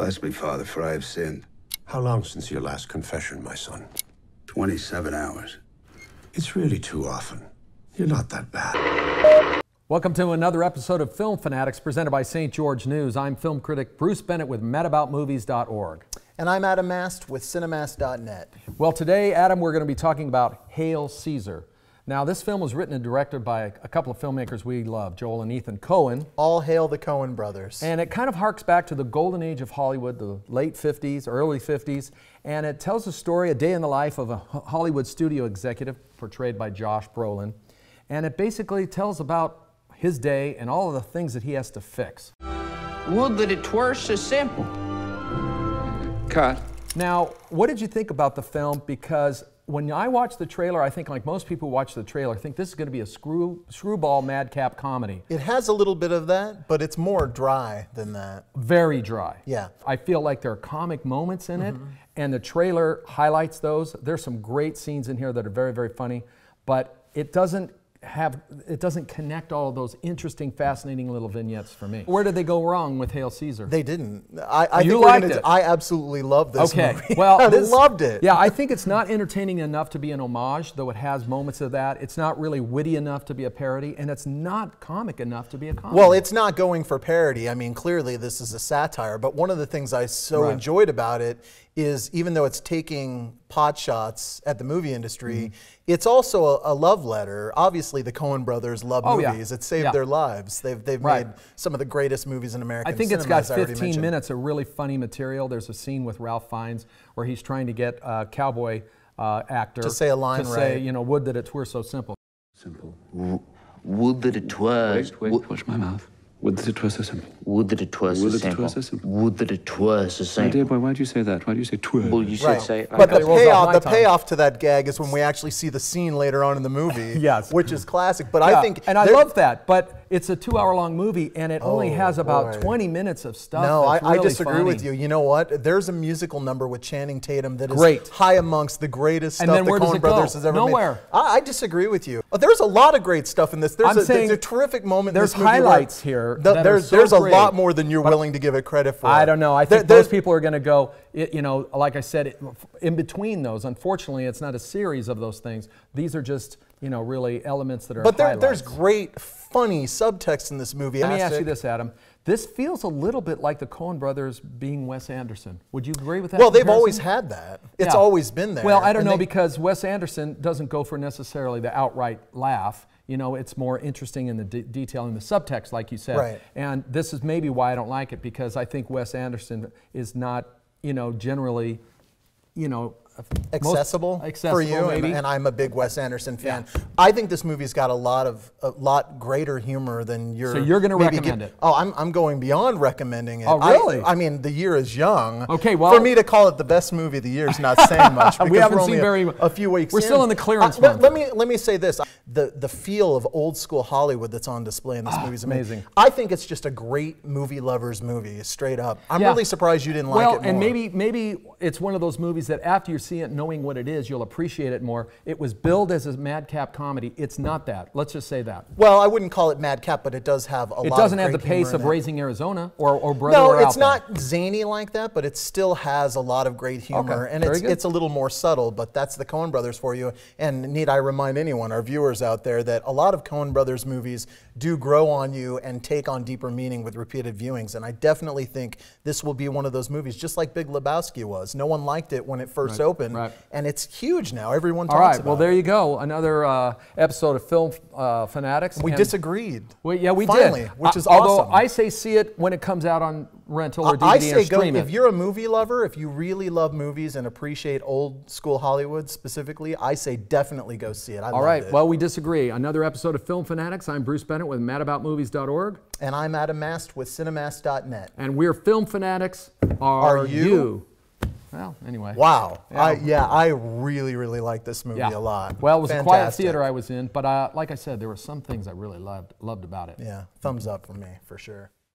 Bless me, Father, for I have sinned. How long since your last confession, my son? 27 hours. It's really too often. You're not that bad. Welcome to another episode of Film Fanatics presented by St. George News. I'm film critic Bruce Bennett with madaboutmovies.org. And I'm Adam Mast with Cinemast.net. Well, today, Adam, we're going to be talking about Hail Caesar. Now, this film was written and directed by a couple of filmmakers we love, Joel and Ethan Coen. All hail the Coen brothers. And it kind of harks back to the golden age of Hollywood, the late 50s, early 50s. And it tells the story, a day in the life of a Hollywood studio executive, portrayed by Josh Brolin. And it basically tells about his day and all of the things that he has to fix. Would that it were so simple. Cut. Now, what did you think about the film? Because when I watch the trailer, I think like most people watch the trailer, think this is going to be a screw screwball madcap comedy. It has a little bit of that, but it's more dry than that. Very dry. Yeah. I feel like there are comic moments in it, mm-hmm. and the trailer highlights those. There's some great scenes in here that are very, very funny, but it doesn't have it doesn't connect all of those interesting, fascinating little vignettes for me. Where did they go wrong with Hail Caesar? They didn't. I, I You think liked gonna, it. I absolutely love this Okay, movie. well, I this- loved it. Yeah, I think it's not entertaining enough to be an homage, though it has moments of that. It's not really witty enough to be a parody, and it's not comic enough to be a comedy. Well, it's not going for parody. I mean, clearly this is a satire, but one of the things I so Right. enjoyed about it is even though it's taking pot shots at the movie industry, Mm-hmm. it's also a, a love letter. Obviously, the Coen brothers love Oh, yeah. movies. It saved Yeah. their lives. They've, they've Right. made some of the greatest movies in American I think cinema, it's got as I already 15 minutes of really funny material. There's a scene with Ralph Fiennes where he's trying to get a cowboy uh, actor To say a line to say, you know, would that it were so simple. Simple. Would that it was. Wait, wait, watch my mouth. Would that it were so simple. Would that it was Would so that it were so simple. Would that it was so My dear simple. boy, why do you say that? Why do you say twir? Well, you should Right. say. but the it rolls off payoff, the payoff to that gag is when we actually see the scene later on in the movie. Yes. Which is classic. But Yeah, I think. and I love that, but it's a two-hour-long movie, and it only Oh, has about boy. 20 minutes of stuff. No, I, that's I really disagree funny. with you. You know what? There's a musical number with Channing Tatum that is Great. high amongst the greatest And stuff the Coen it go? Brothers has ever Nowhere. made. I, I disagree with you. Oh, there's a lot of great stuff in this. There's, I'm a, saying there's a terrific moment. there's in this movie where highlights here the- there's so there's a lot more than you're willing to give it credit for. I don't know. I think there's- most people are going to go, it, you know, like I said, it, in between those. Unfortunately, it's not a series of those things. These are just, you know, really elements that are. But there, there's great, funny subtext in this movie. Let me ask you this, Adam. This feels a little bit like the Coen brothers being Wes Anderson. Would you agree with that? Well, they've always had that. It's Yeah. always been there. Well, I don't And know because Wes Anderson doesn't go for necessarily the outright laugh. You know, it's more interesting in the de- detail in the subtext, like you said. Right. And this is maybe why I don't like it because I think Wes Anderson is not, you know, generally, you know, accessible, accessible for you, and, maybe. and I'm a big Wes Anderson fan. I think this movie's got a lot of a lot greater humor than you're. So you're gonna recommend give- it? Oh, I'm, I'm going beyond recommending it. Oh, I- really? I, mean, the year is young. Okay, well- for me to call it the best movie of the year is not saying much. we haven't we're seen a- very- a, few weeks. we're still in the clearance Uh, let, month. let me let me say this: the the feel of old school Hollywood that's on display in this movie is amazing. I think it's just a great movie lovers movie, straight up. I'm Yeah. really surprised you didn't like it more. and maybe maybe it's one of those movies that after you see it, knowing what it is, you'll appreciate it more. It was billed as a madcap comedy. It's not that. Let's just say that. Well, I wouldn't call it madcap, but it does have a It lot. doesn't have the pace of. Raising Arizona or, or Brother No, Where it's not zany like that, but it still has a lot of great humor, Okay, and very it's good. it's a little more subtle. But that's the Coen Brothers for you. And need I remind anyone, our viewers out there, that a lot of Coen Brothers movies do grow on you and take on deeper meaning with repeated viewings. And I definitely think this will be one of those movies, just like Big Lebowski was. No one liked it when it first opened, right. and it's huge now. Everyone talks All right. about Well, there you go. Another uh, episode of Film uh, Fanatics. We disagreed. Well, yeah, we Finally, did. which is although awesome. I say see it when it comes out on rental or DVD I say go if you're a movie lover, if you really love movies and appreciate old school Hollywood specifically, I say definitely go see it. I All right. it. Well, we disagree. Another episode of Film Fanatics. I'm Bruce Bennett with madaboutmovies.org. and I'm Adam Mast with Cinemast.net. And we're Film Fanatics. Are, Are you? Well, anyway. Wow. Yeah. I, yeah, I really, really like this movie Yeah. a lot. Well, it was a quiet theater I was in, but uh, like I said, there were some things I really loved loved about it. Yeah, thumbs up for me for sure.